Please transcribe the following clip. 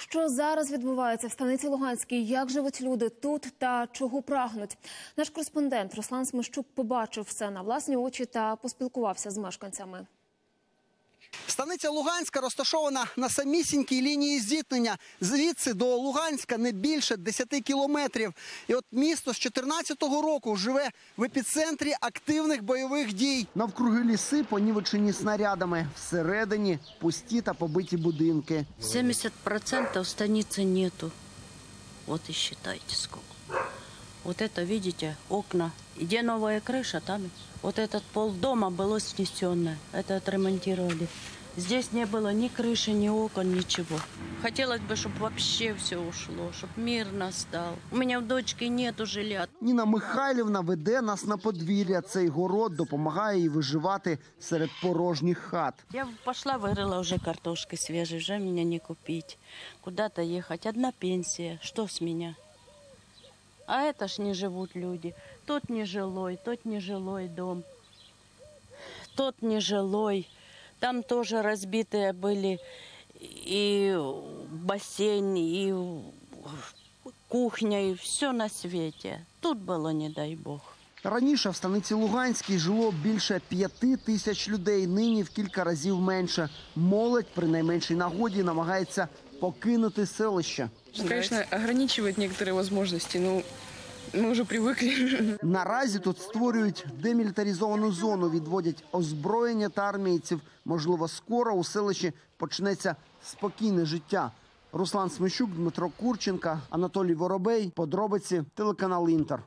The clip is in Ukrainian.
Що зараз відбувається в станиці Луганській? Як живуть люди тут та чого прагнуть? Наш кореспондент Руслан Смещук побачив все на власні очі та поспілкувався з мешканцями. Станиця Луганська розташована на самісінькій лінії зіткнення. Звідси до Луганська не більше 10 кілометрів. І от місто з 14-го року живе в епіцентрі активних бойових дій. Навкруги ліси понівечені снарядами. Всередині пусті та побиті будинки. 70% станицы нету. Вот и считайте сколько. Вот это, видите, окна. Где новая крыша, там и- вот этот пол дома было снесенное. Это отремонтировали. Здесь не было ни крыши, ни окон, ничего. Хотелось бы, чтобы вообще все ушло, чтобы мир настал. У меня у дочки нету жилья. Ніна Михайлівна веде нас на подвір'я. Цей город допомагає їй виживати серед порожніх хат. Я пошла, вырыла уже картошки свежей, уже меня не купить. Куда-то ехать, одна пенсия, что с меня? А это ж не живут люди. Тот нежилой, тот нежилой дом. Тот нежилой. Там тоже разбитые были и бассейн, и кухня, и все на свете. Тут было, не дай бог. Раніше в станиці Луганській жило більше п'яти тисяч людей. Нині в кілька разів менше. Молодь при найменшій нагоді намагається покинути селище. Ну, Конечно, ограничивает некоторые возможности, но мы уже привыкли. Наразі тут створюють демілітаризовану зону, відводять озброєння та армійців. Можливо, скоро у селищі почнеться спокійне життя. Руслан Смещук, Дмитро Курченка, Анатолій Воробей. Подробиці телеканал Інтер.